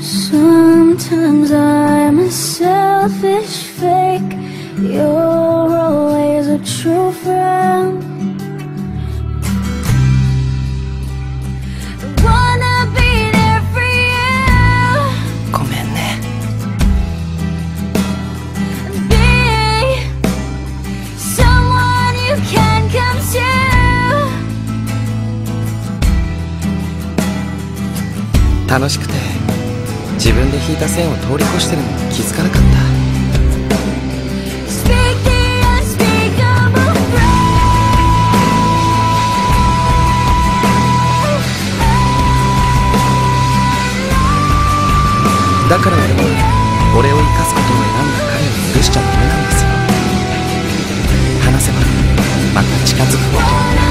Sometimes I'm a selfish fake. You're always a true friend 楽しくて自分で引いた線を通り越してるのに気づかなかった。だから俺も俺を生かすことを選んだ彼を許しちゃダメなんですよ。話せばまた近づくこと。